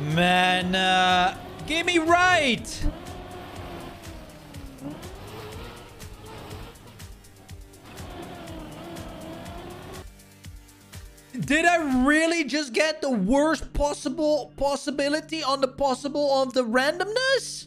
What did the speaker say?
Man, Uh, get me right. Did I really just get the worst possible possibility on the possible of the randomness?